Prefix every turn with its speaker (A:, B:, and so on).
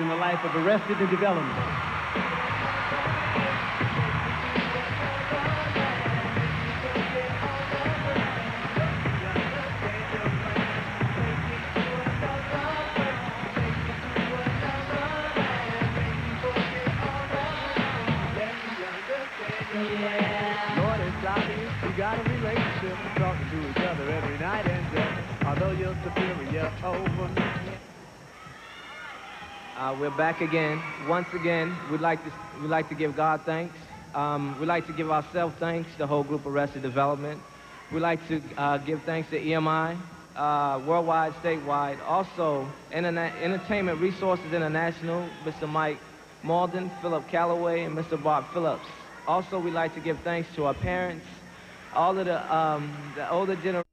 A: in the life of Arrested Development.
B: Lord, it's obvious you got a relationship talking to each other every night and day. Although you're superior over me.
C: Uh, we're back again. Once again, we'd like to we'd like to give God thanks. Um, we'd like to give ourselves thanks, the whole group of Arrested Development. We'd like to uh, give thanks to EMI, uh, worldwide, statewide. Also, Interna- Entertainment Resources International, Mr. Mike Malden, Philip Calloway, and Mr. Bob Phillips. Also, we'd like to give thanks to our parents, all of the, um, the older generation.